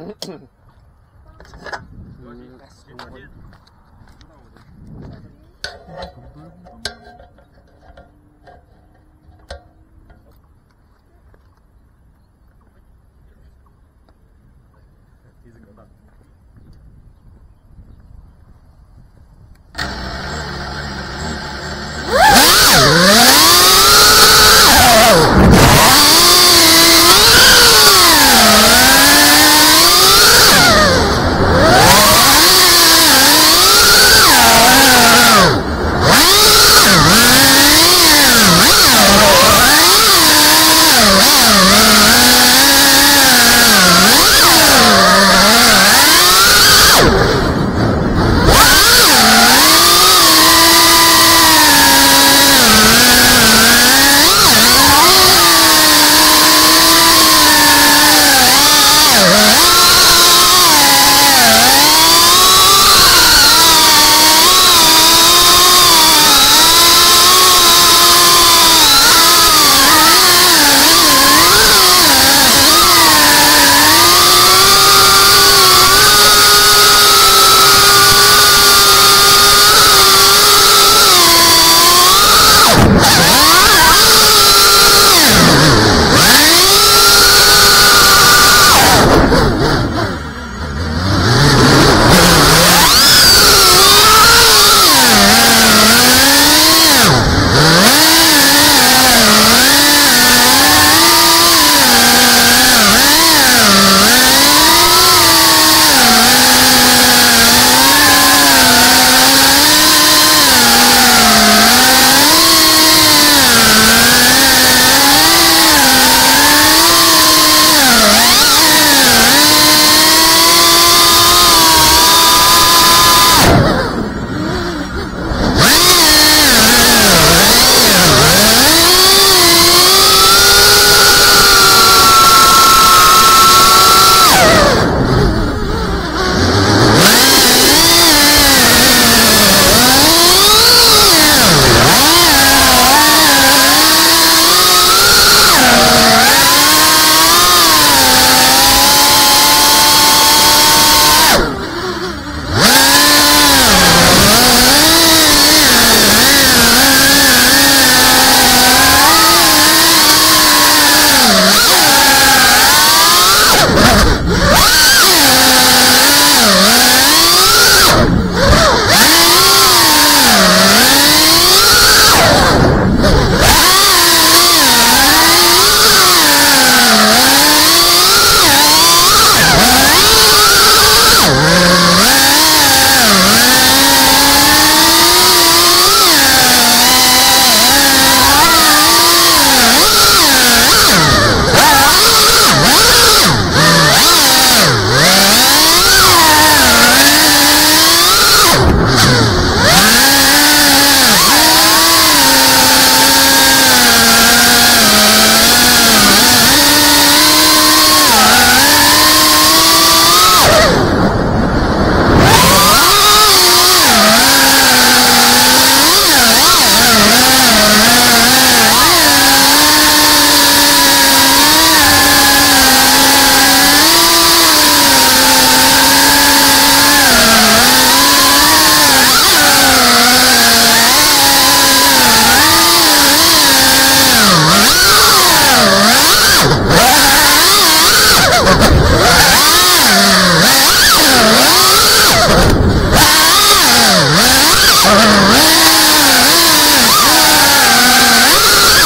嗯。嗯。我应该是我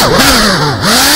Oh,